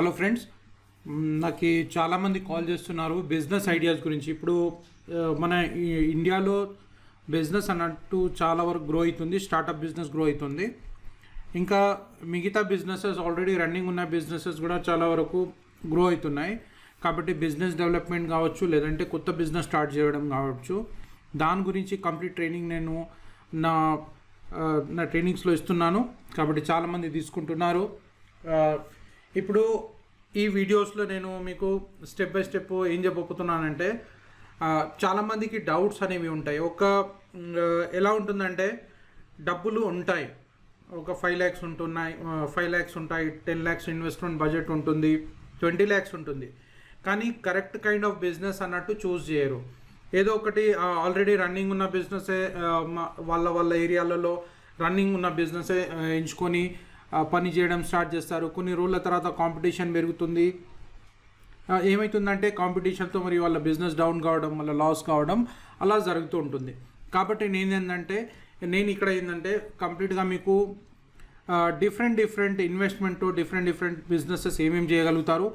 Hello friends నాకు చాలామంది call చేస్తున్నారు బిజినెస్ ఐడియాస్ గురించి. ఇప్పుడు మన ఇండియాలో బిజినెస్ అన్నట్టు చాలా వరకు గ్రో అవుతుంది స్టార్టప్ బిజినెస్ గ్రో అవుతుంది. ఇంకా మిగతా బిజినెసెస్ ఆల్రెడీ రన్నింగ్ ఉన్న బిజినెసెస్ కూడా చాలా వరకు గ్రో అవుతున్నాయి. కాబట్టి బిజినెస్ డెవలప్మెంట్ కావచ్చు లేదంటే కొత్త బిజినెస్ స్టార్ట్ చేయడం కావచ్చు. దాని గురించి కంప్లీట్ ట్రైనింగ్ నేను నా నా ట్రైనింగ్స్లో ఇస్తున్నాను. కాబట్టి చాలామంది తీసుకుంటున్నారు. ఇప్పుడు ఈ వీడియోస్లో నేను మీకు స్టెప్ బై స్టెప్ ఏం చెప్పబోతున్నానంటే చాలామందికి డౌట్స్ అనేవి ఉంటాయి. ఒక ఎలా ఉంటుందంటే డబ్బులు ఉంటాయి. ఒక ఫైవ్ ల్యాక్స్ ఉంటున్నాయి ఫైవ్ ల్యాక్స్ ఉంటాయి టెన్ ల్యాక్స్ ఇన్వెస్ట్మెంట్ బడ్జెట్ ఉంటుంది ట్వంటీ ల్యాక్స్ ఉంటుంది. కానీ కరెక్ట్ కైండ్ ఆఫ్ బిజినెస్ అన్నట్టు చూస్ చేయరు. ఏదో ఒకటి ఆల్రెడీ రన్నింగ్ ఉన్న బిజినెసే వాళ్ళ వాళ్ళ ఏరియాలలో రన్నింగ్ ఉన్న బిజినెసే ఎంచుకొని పని చేయడం స్టార్ట్ చేస్తారు. కొన్ని రోజుల తర్వాత కాంపిటీషన్ పెరుగుతుంది. ఏమవుతుందంటే కాంపిటీషన్తో మరి వాళ్ళ బిజినెస్ డౌన్ కావడం వాళ్ళ లాస్ కావడం అలా జరుగుతూ ఉంటుంది. కాబట్టి నేను ఏంటంటే నేను ఇక్కడ ఏంటంటే కంప్లీట్గా మీకు different different investment different different businesses ఏమేమి చేయగలుగుతారు.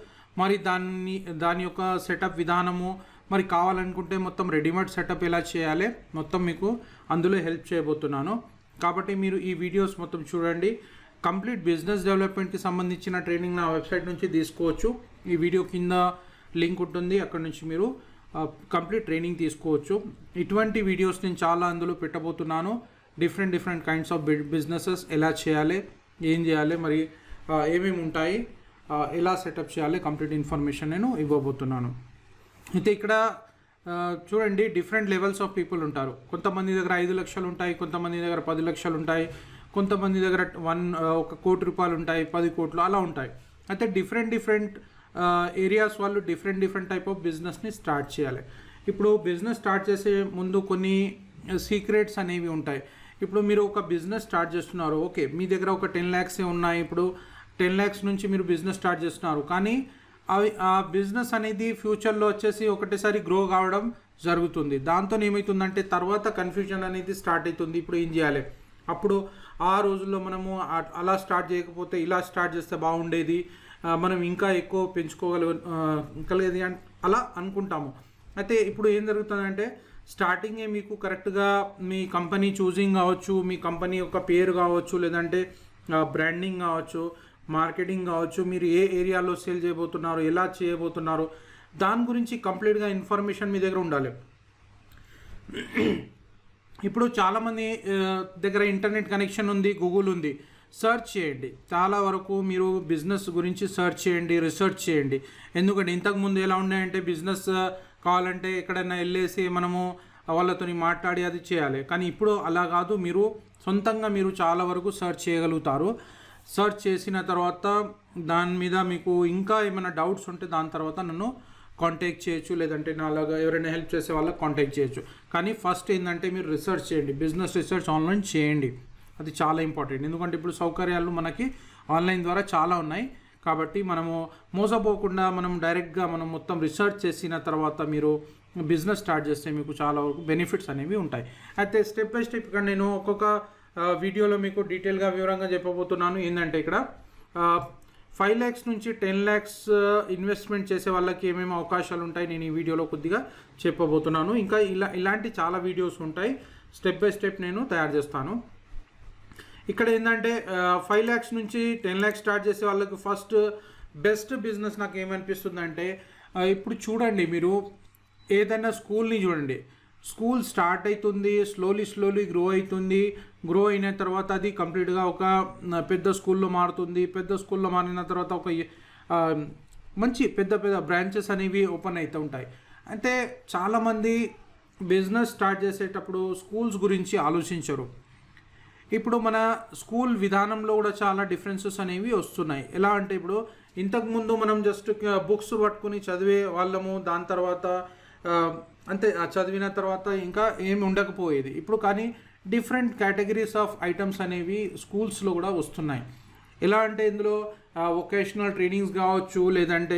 మరి దాన్ని దాని యొక్క సెటప్ విధానము మరి కావాలనుకుంటే మొత్తం రెడీమేడ్ సెటప్ ఎలా చేయాలి మొత్తం మీకు అందులో హెల్ప్ చేయబోతున్నాను. కాబట్టి మీరు ఈ వీడియోస్ మొత్తం చూడండి. కంప్లీట్ బిజినెస్ డెవలప్మెంట్కి సంబంధించిన ట్రైనింగ్ నా వెబ్సైట్ నుంచి తీసుకోవచ్చు. ఈ వీడియో కింద లింక్ ఉంటుంది అక్కడ నుంచి మీరు కంప్లీట్ ట్రైనింగ్ తీసుకోవచ్చు. ఇటువంటి వీడియోస్ నేను చాలా అందులో పెట్టబోతున్నాను. Different different kinds of businesses ఎలా చేయాలి ఏం చేయాలి మరి ఏమేమి ఉంటాయి ఎలా సెటప్ చేయాలి కంప్లీట్ ఇన్ఫర్మేషన్ నేను ఇవ్వబోతున్నాను. అయితే ఇక్కడ చూడండి డిఫరెంట్ లెవెల్స్ ఆఫ్ పీపుల్ ఉంటారు. కొంతమంది దగ్గర ఐదు లక్షలు ఉంటాయి కొంతమంది దగ్గర పది లక్షలు ఉంటాయి. కొంతమంది దగ్గర వన్ ఒక కోటి రూపాయలు ఉంటాయి పది కోట్లు అలా ఉంటాయి. అయితే డిఫరెంట్ డిఫరెంట్ ఏరియాస్ వాళ్ళు డిఫరెంట్ డిఫరెంట్ టైప్ ఆఫ్ బిజినెస్ని స్టార్ట్ చేయాలి. ఇప్పుడు బిజినెస్ స్టార్ట్ చేసే ముందు కొన్ని సీక్రెట్స్ అనేవి ఉంటాయి. ఇప్పుడు మీరు ఒక బిజినెస్ స్టార్ట్ చేస్తున్నారు ఓకే మీ దగ్గర ఒక టెన్ ల్యాక్సే ఉన్నాయి ఇప్పుడు టెన్ ల్యాక్స్ నుంచి మీరు బిజినెస్ స్టార్ట్ చేస్తున్నారు. కానీ అవి ఆ బిజినెస్ అనేది ఫ్యూచర్లో వచ్చేసి ఒకటేసారి గ్రో కావడం జరుగుతుంది. దాంతో ఏమవుతుందంటే తర్వాత కన్ఫ్యూజన్ అనేది స్టార్ట్ అవుతుంది ఇప్పుడు ఏం చేయాలి? అప్పుడు ఆ రోజుల్లో మనము అలా స్టార్ట్ చేయకపోతే ఇలా స్టార్ట్ చేస్తే బాగుండేది. మనం ఇంకా ఎక్కువ పెంచుకోగల ఆ, అలా అనుకుంటాము. అయితే ఇప్పుడు ఏం జరుగుతుందంటే స్టార్టింగే మీకు కరెక్ట్గా మీ కంపెనీ చూజింగ్ కావచ్చు మీ కంపెనీ యొక్క పేరు కావచ్చు లేదంటే బ్రాండింగ్ కావచ్చు మార్కెటింగ్ కావచ్చు మీరు ఏ ఏరియాలో సేల్ చేయబోతున్నారు ఎలా చేయబోతున్నారు దాని గురించి కంప్లీట్గా ఇన్ఫర్మేషన్ మీ దగ్గర ఉండాలి. ఇప్పుడు చాలామంది దగ్గర ఇంటర్నెట్ కనెక్షన్ ఉంది గూగుల్ ఉంది. సెర్చ్ చేయండి. చాలా వరకు మీరు బిజినెస్ గురించి సెర్చ్ చేయండి రీసెర్చ్ చేయండి. ఎందుకంటే ఇంతకుముందు ఎలా ఉన్నాయంటే బిజినెస్ కావాలంటే ఎక్కడైనా వెళ్ళేసి మనము వాళ్ళతో మాట్లాడి అది చేయాలి. కానీ ఇప్పుడు అలా కాదు. మీరు సొంతంగా మీరు చాలా వరకు సెర్చ్ చేయగలుగుతారు. సెర్చ్ చేసిన తర్వాత దాని మీద మీకు ఇంకా ఏమైనా డౌట్స్ ఉంటే దాని తర్వాత నన్ను కాంటాక్ట్ చేయొచ్చు లేదంటే నాలాగా ఎవరైనా హెల్ప్ చేసే వాళ్ళకి కాంటాక్ట్ చేయొచ్చు. కానీ ఫస్ట్ ఏంటంటే మీరు రీసెర్చ్ చేయండి బిజినెస్ రీసెర్చ్ ఆన్లైన్ చేయండి. అది చాలా ఇంపార్టెంట్ ఎందుకంటే ఇప్పుడు సౌకర్యాలు మనకి ఆన్లైన్ ద్వారా చాలా ఉన్నాయి. కాబట్టి మనము మోసపోకుండా మనం డైరెక్ట్గా మనం మొత్తం రీసెర్చ్ చేసిన తర్వాత మీరు బిజినెస్ స్టార్ట్ చేస్తే మీకు చాలా వరకు బెనిఫిట్స్ అనేవి ఉంటాయి. అయితే స్టెప్ బై స్టెప్ ఇక్కడ నేను ఒక్కొక్క వీడియోలో మీకు డీటెయిల్గా వివరంగా చెప్పబోతున్నాను. ఏంటంటే ఇక్కడ ఫైవ్ ల్యాక్స్ నుంచి టెన్ ల్యాక్స్ ఇన్వెస్ట్మెంట్ చేసే వాళ్ళకి ఏమేమి అవకాశాలు ఉంటాయి నేను ఈ వీడియోలో కొద్దిగా చెప్పబోతున్నాను. ఇంకా ఇలా ఇలాంటి చాలా వీడియోస్ ఉంటాయి. స్టెప్ బై స్టెప్ నేను తయారు చేస్తాను. ఇక్కడ ఏంటంటే ఫైవ్ ల్యాక్స్ నుంచి టెన్ ల్యాక్స్ స్టార్ట్ చేసే వాళ్ళకి ఫస్ట్ బెస్ట్ బిజినెస్ నాకు ఏమనిపిస్తుందంటే ఇప్పుడు చూడండి మీరు ఏదైనా స్కూల్ని చూడండి. స్కూల్ స్టార్ట్ అవుతుంది స్లోలీ స్లోలీ గ్రో అవుతుంది గ్రో అయిన తర్వాత అది కంప్లీట్గా ఒక పెద్ద స్కూల్లో మారుతుంది. పెద్ద స్కూల్లో మారిన తర్వాత ఒక మంచి పెద్ద పెద్ద బ్రాంచెస్ అనేవి ఓపెన్ అవుతూ ఉంటాయి. అయితే చాలామంది బిజినెస్ స్టార్ట్ చేసేటప్పుడు స్కూల్స్ గురించి ఆలోచించరు. ఇప్పుడు మన స్కూల్ విధానంలో కూడా చాలా డిఫరెన్సెస్ అనేవి వస్తున్నాయి. ఎలా అంటే ఇప్పుడు ఇంతకుముందు మనం జస్ట్ బుక్స్ పట్టుకుని చదివే వాళ్ళము దాని తర్వాత అంతే చదివిన తర్వాత ఇంకా ఏమి ఉండకపోయేది. ఇప్పుడు కానీ డిఫరెంట్ కేటగిరీస్ ఆఫ్ ఐటమ్స్ అనేవి స్కూల్స్లో కూడా వస్తున్నాయి. ఎలా అంటే ఇందులో వొకేషనల్ ట్రైనింగ్స్ కావచ్చు లేదంటే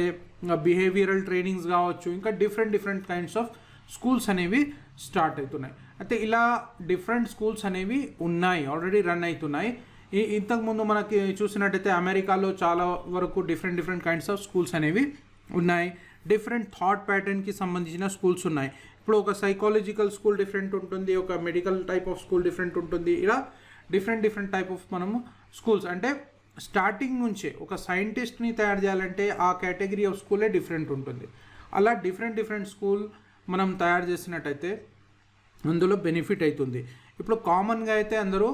బిహేవియరల్ ట్రైనింగ్స్ కావచ్చు ఇంకా different different kinds of schools అనేవి స్టార్ట్ అవుతున్నాయి అయితే ఇలా డిఫరెంట్ స్కూల్స్ అనేవి ఉన్నాయి ఆల్రెడీ రన్ అవుతున్నాయి ఇంతకుముందు మనకి చూసినట్టయితే అమెరికాలో చాలా వరకు different different kinds of schools అనేవి ఉన్నాయి. డిఫరెంట్ థాట్ ప్యాటర్న్కి సంబంధించిన స్కూల్స్ ఉన్నాయి. ఇప్పుడు ఒక సైకాలజికల్ స్కూల్ డిఫరెంట్ ఉంటుంది ఒక medical type of school different ఉంటుంది. ఇలా డిఫరెంట్ డిఫరెంట్ టైప్ ఆఫ్ మనము స్కూల్స్ అంటే స్టార్టింగ్ నుంచే ఒక సైంటిస్ట్ని తయారు చేయాలంటే ఆ కేటగిరీ ఆఫ్ స్కూలే డిఫరెంట్ ఉంటుంది. అలా డిఫరెంట్ డిఫరెంట్ స్కూల్ మనం తయారు చేసినట్టయితే అందులో బెనిఫిట్ అవుతుంది ఇప్పుడు కామన్గా అయితే అందరూ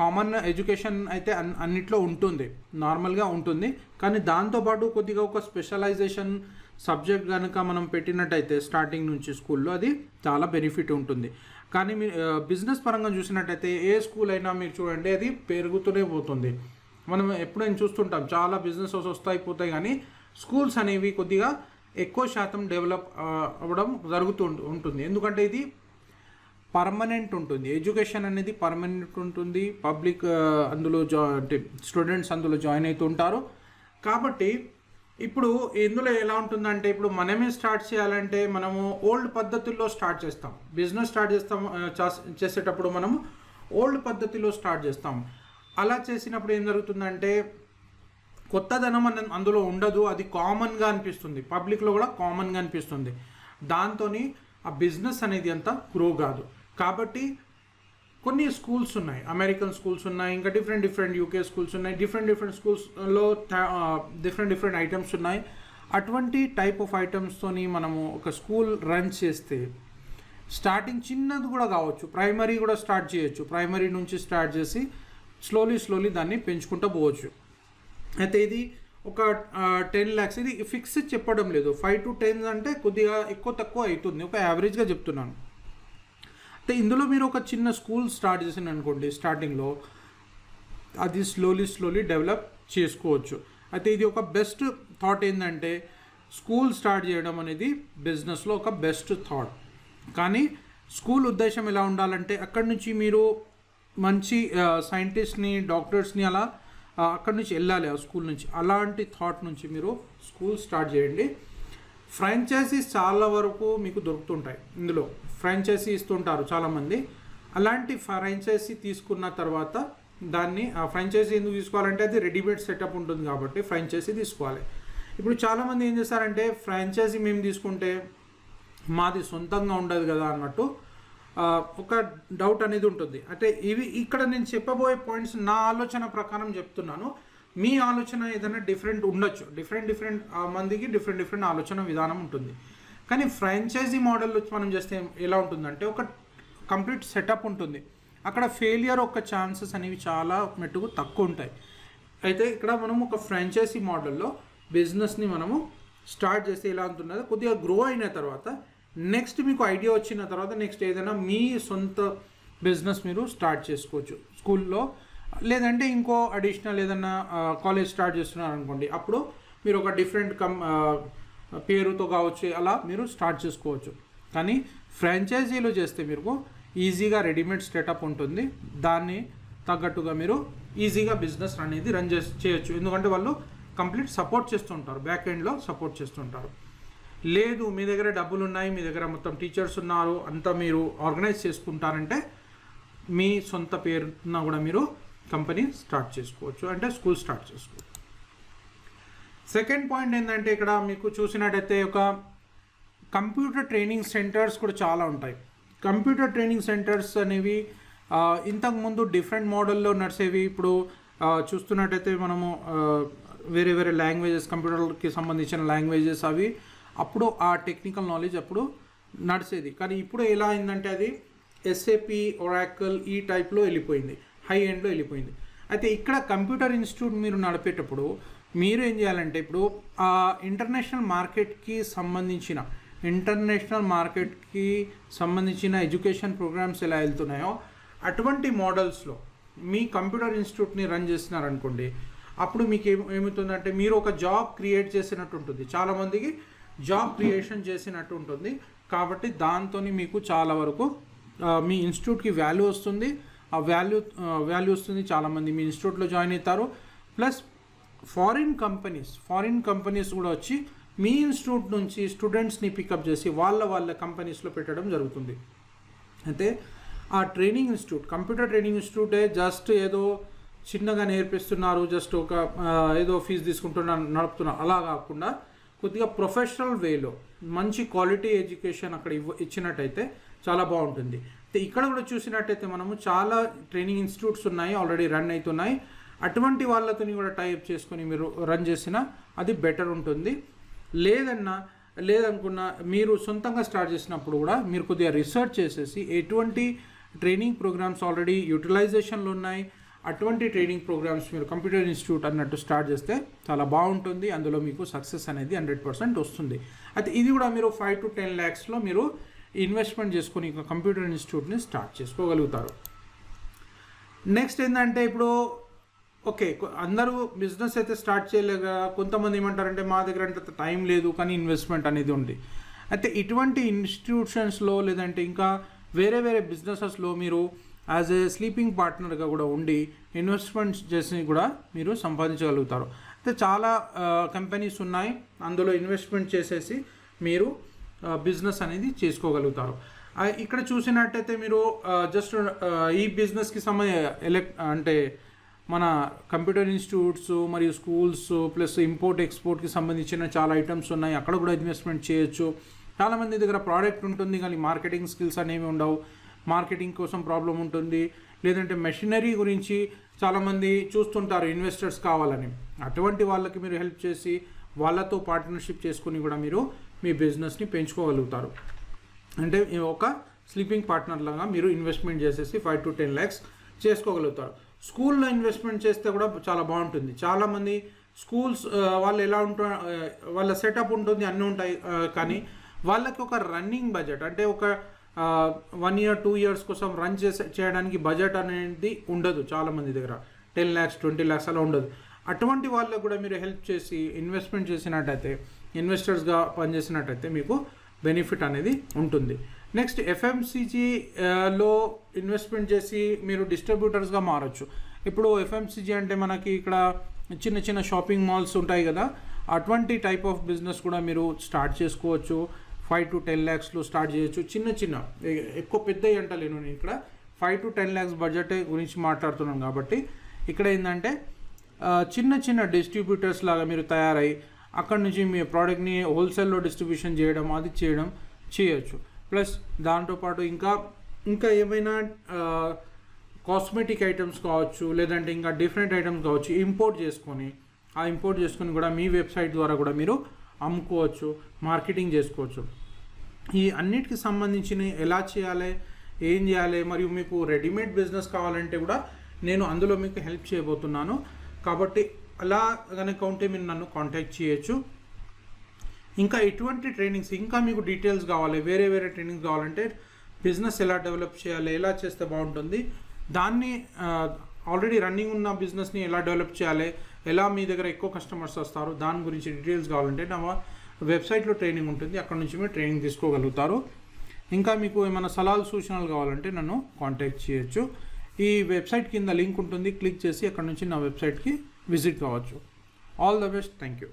కామన్ ఎడ్యుకేషన్ అయితే అన్ అన్నిట్లో ఉంటుంది. నార్మల్గా ఉంటుంది. కానీ దాంతోపాటు కొద్దిగా ఒక స్పెషలైజేషన్ సబ్జెక్ట్ కనుక మనం పెట్టినట్టయితే స్టార్టింగ్ నుంచి స్కూల్లో అది చాలా బెనిఫిట్ ఉంటుంది. కానీ మీ బిజినెస్ పరంగా చూసినట్టయితే ఏ స్కూల్ అయినా మీరు చూడండి అది పెరుగుతూనే పోతుంది. మనం ఎప్పుడైనా చూస్తుంటాం చాలా బిజినెసెస్ వస్తాయి పోతాయి కానీ స్కూల్స్ అనేవి కొద్దిగా ఎక్కువ శాతం డెవలప్ అవ్వడం జరుగుతూ ఉంటుంది. ఎందుకంటే ఇది పర్మనెంట్ ఉంటుంది. ఎడ్యుకేషన్ అనేది పర్మనెంట్ ఉంటుంది. పబ్లిక్ అందులో జా అంటే స్టూడెంట్స్ అందులో జాయిన్ అవుతుంటారు కాబట్టి ఇప్పుడు ఇందులో ఎలా ఉంటుందంటే ఇప్పుడు మనమే స్టార్ట్ చేయాలంటే మనము ఓల్డ్ పద్ధతుల్లో స్టార్ట్ చేస్తాం. బిజినెస్ స్టార్ట్ చేస్తాం చేసేటప్పుడు మనము ఓల్డ్ పద్ధతిలో స్టార్ట్ చేస్తాం. అలా చేసినప్పుడు ఏం జరుగుతుందంటే కొత్తదనం ధనం అందులో ఉండదు. అది కామన్గా అనిపిస్తుంది. పబ్లిక్లో కూడా కామన్గా అనిపిస్తుంది. దాంతో ఆ బిజినెస్ అనేది అంత గ్రో కాదు. కాబట్టి కొన్ని స్కూల్స్ ఉన్నాయి. అమెరికన్ స్కూల్స్ ఉన్నాయి ఇంకా డిఫరెంట్ డిఫరెంట్ యూకే స్కూల్స్ ఉన్నాయి. డిఫరెంట్ డిఫరెంట్ స్కూల్స్లో డిఫరెంట్ డిఫరెంట్ ఐటమ్స్ ఉన్నాయి. అటువంటి టైప్ ఆఫ్ ఐటమ్స్తోని మనము ఒక స్కూల్ రన్ చేస్తే స్టార్టింగ్ చిన్నది కూడా కావచ్చు. ప్రైమరీ కూడా స్టార్ట్ చేయొచ్చు. ప్రైమరీ నుంచి స్టార్ట్ చేసి స్లోలీ స్లోలీ దాన్ని పెంచుకుంటూ పోవచ్చు. అయితే ఇది ఒక టెన్ ల్యాక్స్ ఇది ఫిక్స్ చెప్పడం లేదు. ఫైవ్ టు టెన్ అంటే కొద్దిగా ఎక్కువ తక్కువ అవుతుంది. ఒక యావరేజ్గా చెప్తున్నాను. ఇందులో మీరు ఒక చిన్న స్కూల్ స్టార్ట్ చేసిన అనుకోండి స్టార్టింగ్లో అది స్లోలీ స్లోలీ డెవలప్ చేసుకోవచ్చు. అయితే ఇది ఒక బెస్ట్ థాట్ ఏంటంటే స్కూల్ స్టార్ట్ చేయడం అనేది బిజినెస్లో ఒక బెస్ట్ థాట్ కానీ స్కూల్ ఉద్దేశం ఎలా ఉండాలంటే అక్కడి నుంచి మీరు మంచి సైంటిస్ట్ని డాక్టర్స్ని అలా అక్కడి నుంచి వెళ్ళాలి ఆ స్కూల్ నుంచి. అలాంటి థాట్ నుంచి మీరు స్కూల్ స్టార్ట్ చేయండి. ఫ్రాంచైజీస్ చాలా వరకు మీకు దొరుకుతుంటాయి ఇందులో. ఫ్రాంచైజీ ఇస్తుంటారు చాలామంది. అలాంటి ఫ్రాంచైజీ తీసుకున్న తర్వాత దాన్ని ఆ ఫ్రాంచైజీ ఎందుకు తీసుకోవాలంటే అది రెడీమేడ్ సెటప్ ఉంటుంది కాబట్టి ఫ్రాంచైజీ తీసుకోవాలి. ఇప్పుడు చాలామంది ఏం చేస్తారంటే ఫ్రాంచైజీ మేము తీసుకుంటే మాది సొంతంగా ఉండదు కదా అన్నట్టు ఒక డౌట్ అనేది ఉంటుంది. అంటే ఇవి ఇక్కడ నేను చెప్పబోయే పాయింట్స్ నా ఆలోచన ప్రకారం చెప్తున్నాను. మీ ఆలోచన ఏదైనా డిఫరెంట్ ఉండొచ్చు. డిఫరెంట్ డిఫరెంట్ మందికి డిఫరెంట్ డిఫరెంట్ ఆలోచన విధానం ఉంటుంది. కానీ ఫ్రాంచైజీ మోడల్ మనం చేస్తే ఎలా ఉంటుందంటే ఒక కంప్లీట్ సెటప్ ఉంటుంది. అక్కడ ఫెయిలియర్ ఒక ఛాన్సెస్ అనేవి చాలా మెట్టుకు తక్కువ ఉంటాయి. అయితే ఇక్కడ మనం ఒక ఫ్రాంచైజీ మోడల్లో బిజినెస్ని మనము స్టార్ట్ చేస్తే ఎలా ఉంటున్నదో కొద్దిగా గ్రో అయిన తర్వాత నెక్స్ట్ మీకు ఐడియా వచ్చిన తర్వాత నెక్స్ట్ ఏదైనా మీ సొంత బిజినెస్ మీరు స్టార్ట్ చేసుకోవచ్చు. స్కూల్లో లేదంటే ఇంకో అడిషనల్ ఏదైనా కాలేజ్ స్టార్ట్ చేస్తున్నారు అనుకోండి అప్పుడు మీరు ఒక డిఫరెంట్ కం పేరుతో కావచ్చు అలా మీరు స్టార్ట్ చేసుకోవచ్చు. కానీ ఫ్రాంచైజీలో చేస్తే మీరు ఈజీగా రెడీమేడ్ స్టేటప్ ఉంటుంది. దాన్ని తగ్గట్టుగా మీరు ఈజీగా బిజినెస్ అనేది రన్ చేసి చేయొచ్చు. ఎందుకంటే వాళ్ళు కంప్లీట్ సపోర్ట్ చేస్తుంటారు. బ్యాక్ ఎండ్లో సపోర్ట్ చేస్తుంటారు. లేదు మీ దగ్గర డబ్బులు ఉన్నాయి మీ దగ్గర మొత్తం టీచర్స్ ఉన్నారు అంతా మీరు ఆర్గనైజ్ చేసుకుంటారంటే మీ సొంత పేరున కూడా మీరు కంపెనీ స్టార్ట్ చేసుకోవచ్చు. అంటే స్కూల్ స్టార్ట్ చేసుకోవచ్చు. సెకండ్ పాయింట్ ఏంటంటే ఇక్కడ మీకు చూసినట్టయితే ఒక కంప్యూటర్ ట్రైనింగ్ సెంటర్స్ కూడా చాలా ఉంటాయి. కంప్యూటర్ ట్రైనింగ్ సెంటర్స్ అనేవి ఇంతకుముందు డిఫరెంట్ మోడల్లో నడిచేవి. ఇప్పుడు చూస్తున్నట్టయితే మనము వేరే వేరే లాంగ్వేజెస్ కంప్యూటర్కి సంబంధించిన లాంగ్వేజెస్ అవి అప్పుడు ఆ టెక్నికల్ నాలెడ్జ్ అప్పుడు నడిచేది. కానీ ఇప్పుడు ఎలా అయిందంటే అది ఎస్ఏపి ఒరాకల్ ఈ టైప్లో వెళ్ళిపోయింది. హై ఎండ్లో వెళ్ళిపోయింది. అయితే ఇక్కడ కంప్యూటర్ ఇన్స్టిట్యూట్ మీరు నడిపేటప్పుడు మీరు ఏం చేయాలంటే ఇప్పుడు ఇంటర్నేషనల్ మార్కెట్కి సంబంధించిన ఇంటర్నేషనల్ మార్కెట్కి సంబంధించిన ఎడ్యుకేషన్ ప్రోగ్రామ్స్ ఎలా వెళ్తున్నాయో అటువంటి మోడల్స్లో మీ కంప్యూటర్ ఇన్స్టిట్యూట్ని రన్ చేస్తున్నారనుకోండి అప్పుడు మీకు ఏం ఏమవుతుందంటే మీరు ఒక జాబ్ క్రియేట్ చేసినట్టు ఉంటుంది. చాలామందికి జాబ్ క్రియేషన్ చేసినట్టు ఉంటుంది. కాబట్టి దాంతో మీకు చాలా వరకు మీ ఇన్స్టిట్యూట్కి వాల్యూ వస్తుంది. ఆ వాల్యూ వాల్యూ వస్తుంది. చాలామంది మీ ఇన్స్టిట్యూట్లో జాయిన్ అవుతారు. Plus foreign companies foreign companies కూడా వచ్చి మీ ఇన్స్టిట్యూట్ నుంచి స్టూడెంట్స్ని పికప్ చేసి వాళ్ళ వాళ్ళ కంపెనీస్లో పెట్టడం జరుగుతుంది. అయితే ఆ ట్రైనింగ్ ఇన్స్టిట్యూట్ కంప్యూటర్ ట్రైనింగ్ ఇన్స్టిట్యూటే జస్ట్ ఏదో చిన్నగా నేర్పిస్తున్నారు జస్ట్ ఒక ఏదో ఫీజు తీసుకుంటున్నారు నడుపుతున్నారు అలా కాకుండా కొద్దిగా ప్రొఫెషనల్ వేలో మంచి క్వాలిటీ ఎడ్యుకేషన్ అక్కడ ఇవ్వ ఇచ్చినట్టయితే చాలా బాగుంటుంది. అయితే ఇక్కడ కూడా చూసినట్టయితే మనము చాలా ట్రైనింగ్ ఇన్స్టిట్యూట్స్ ఉన్నాయి ఆల్రెడీ రన్ అవుతున్నాయి. అటువంటి వాళ్ళతోని కూడా టైప్ చేసుకొని మీరు రన్ చేసినా అది బెటర్ ఉంటుంది. లేదన్నా లేదనుకున్న మీరు సొంతంగా స్టార్ట్ చేసినప్పుడు కూడా మీరు కొద్దిగా రీసెర్చ్ చేసేసి ఎటువంటి ట్రైనింగ్ ప్రోగ్రామ్స్ ఆల్రెడీ యూటిలైజేషన్లో ఉన్నాయి అటువంటి ట్రైనింగ్ ప్రోగ్రామ్స్ మీరు కంప్యూటర్ ఇన్స్టిట్యూట్ అన్నట్టు స్టార్ట్ చేస్తే చాలా బాగుంటుంది అందులో మీకు సక్సెస్ అనేది హండ్రెడ్ పర్సెంట్ వస్తుంది. అయితే ఇది కూడా మీరు ఫైవ్ టు టెన్ ల్యాక్స్లో మీరు ఇన్వెస్ట్మెంట్ చేసుకొని కంప్యూటర్ ఇన్స్టిట్యూట్ని స్టార్ట్ చేసుకోగలుగుతారు. నెక్స్ట్ ఏంటంటే ఇప్పుడు ఓకే అందరూ బిజినెస్ అయితే స్టార్ట్ చేయలేక కొంతమంది ఏమంటారంటే మా దగ్గర అంటే టైం లేదు కానీ ఇన్వెస్ట్మెంట్ అనేది ఉంది. అయితే ఇటువంటి ఇన్స్టిట్యూషన్స్లో లేదంటే ఇంకా వేరే వేరే బిజినెసెస్లో మీరు యాజ్ ఏ స్లీపింగ్ పార్ట్నర్గా కూడా ఉండి ఇన్వెస్ట్మెంట్ చేసి కూడా మీరు సంపాదించగలుగుతారు. అయితే చాలా కంపెనీస్ ఉన్నాయి. అందులో ఇన్వెస్ట్మెంట్ చేసేసి మీరు బిజినెస్ అనేది చేసుకోగలుగుతారు. ఇక్కడ చూసినట్టయితే మీరు జస్ట్ ఈ బిజినెస్కి సంబంధ ఎలక్ అంటే మన కంప్యూటర్ ఇన్స్టిట్యూట్స్ మరియు స్కూల్స్ ప్లస్ ఇంపోర్ట్ ఎక్స్పోర్ట్కి సంబంధించిన చాలా ఐటమ్స్ ఉన్నాయి. అక్కడ కూడా ఇన్వెస్ట్మెంట్ చేయొచ్చు. చాలామంది దగ్గర ప్రోడక్ట్ ఉంటుంది కానీ మార్కెటింగ్ స్కిల్స్ అనేవి ఉండవు. మార్కెటింగ్ కోసం ప్రాబ్లం ఉంటుంది. లేదంటే మెషినరీ గురించి చాలామంది చూస్తుంటారు ఇన్వెస్టర్స్ కావాలని. అటువంటి వాళ్ళకి మీరు హెల్ప్ చేసి వాళ్ళతో పార్ట్నర్షిప్ చేసుకుని కూడా మీరు మీ బిజినెస్ని పెంచుకోగలుగుతారు. అంటే ఒక స్లీపింగ్ పార్ట్నర్ లాగా మీరు ఇన్వెస్ట్మెంట్ చేసేసి ఫైవ్ టు టెన్ ల్యాక్స్ చేసుకోగలుగుతారు. స్కూల్లో ఇన్వెస్ట్మెంట్ చేస్తే కూడా చాలా బాగుంటుంది. చాలామంది స్కూల్స్ వాళ్ళు ఎలా ఉంటారు వాళ్ళ సెటప్ ఉంటుంది అన్నీ ఉంటాయి కానీ వాళ్ళకి ఒక రన్నింగ్ బడ్జెట్ అంటే ఒక వన్ ఇయర్ టూ ఇయర్స్ కోసం రన్ చేసే చేయడానికి బడ్జెట్ అనేది ఉండదు చాలామంది దగ్గర. టెన్ ల్యాక్స్ ట్వంటీ ల్యాక్స్ అలా ఉండదు. అటువంటి వాళ్ళకు కూడా మీరు హెల్ప్ చేసి ఇన్వెస్ట్మెంట్ చేసినట్టయితే ఇన్వెస్టర్స్గా పనిచేసినట్టయితే మీకు బెనిఫిట్ అనేది ఉంటుంది. నెక్స్ట్ ఎఫ్ఎంసీజీలో ఇన్వెస్ట్మెంట్ చేసి మీరు డిస్ట్రిబ్యూటర్స్గా మారచ్చు. ఇప్పుడు ఎఫ్ఎంసీజీ అంటే మనకి ఇక్కడ చిన్న చిన్న షాపింగ్ మాల్స్ ఉంటాయి కదా అటువంటి టైప్ ఆఫ్ బిజినెస్ కూడా మీరు స్టార్ట్ చేసుకోవచ్చు. ఫైవ్ టు టెన్ ల్యాక్స్లో స్టార్ట్ చేయొచ్చు. చిన్న చిన్న ఎక్కువ పెద్దవి అంటలేను నేను ఇక్కడ. Five to ten lakhs budget గురించి మాట్లాడుతున్నాను కాబట్టి ఇక్కడ ఏంటంటే చిన్న చిన్న డిస్ట్రిబ్యూటర్స్ లాగా మీరు తయారై అక్కడి నుంచి మీ ప్రోడక్ట్ని హోల్సేల్లో డిస్ట్రిబ్యూషన్ చేయడం అది చేయడం చేయొచ్చు. ప్లస్ దాంతోపాటు ఇంకా ఇంకా ఏమైనా కాస్మెటిక్ ఐటమ్స్ కావచ్చు లేదంటే ఇంకా డిఫరెంట్ ఐటమ్స్ కావచ్చు ఇంపోర్ట్ చేసుకొని ఆ ఇంపోర్ట్ చేసుకొని కూడా మీ వెబ్సైట్ ద్వారా కూడా మీరు అమ్ముకోవచ్చు మార్కెటింగ్ చేసుకోవచ్చు. ఈ అన్నిటికి సంబంధించిన ఎలా చేయాలి ఏం చేయాలి మరియు మీకు రెడీమేడ్ బిజినెస్ కావాలంటే కూడా నేను అందులో మీకు హెల్ప్ చేయబోతున్నాను. కాబట్టి అలా కనుక ఉంటే మీరు నన్ను కాంటాక్ట్ చేయొచ్చు. ఇంకా ఎటువంటి ట్రైనింగ్స్ ఇంకా మీకు డీటెయిల్స్ కావాలి వేరే వేరే ట్రైనింగ్స్ కావాలంటే బిజినెస్ ఎలా డెవలప్ చేయాలి ఎలా చేస్తే బాగుంటుంది దాన్ని ఆల్రెడీ రన్నింగ్ ఉన్న బిజినెస్ని ఎలా డెవలప్ చేయాలి ఎలా మీ దగ్గర ఎక్కువ కస్టమర్స్ వస్తారు దాని గురించి డీటెయిల్స్ కావాలంటే నా వెబ్సైట్లో ట్రైనింగ్ ఉంటుంది అక్కడ నుంచి మీరు ట్రైనింగ్ తీసుకోగలుగుతారు. ఇంకా మీకు ఏమైనా సలహాలు సూచనలు కావాలంటే నన్ను కాంటాక్ట్ చేయొచ్చు. ఈ వెబ్సైట్ కింద లింక్ ఉంటుంది క్లిక్ చేసి అక్కడ నుంచి నా వెబ్సైట్కి విజిట్ కావచ్చు. All the best thank you